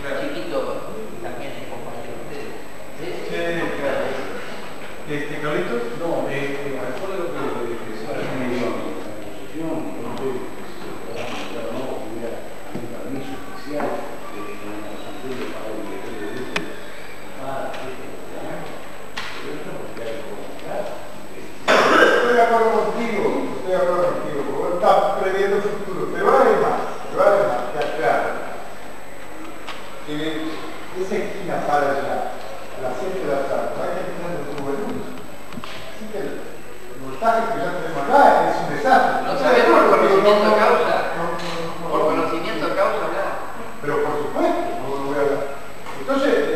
chiquito también es compañero de ustedes. ¿Sí? Sí, claro. Este, Carlitos, no, eh, mejor de lo que lo dije, es una reunión, una discusión, entonces se podrá mostrar o no, hubiera un permiso especial de la Asamblea de para el director de grupo para este programa, pero eso no se puede comunicar. Estoy de acuerdo contigo, estoy de acuerdo contigo, está previendo que esa esquina para allá, a las 7 de la tarde, va caminando como el mundo. Así que el, el voltaje que ya tenemos acá es un desastre. No sabemos por conocimiento no, causa. No, no, por conocimiento causa, nada. Pero por supuesto, no lo voy a hablar. Entonces,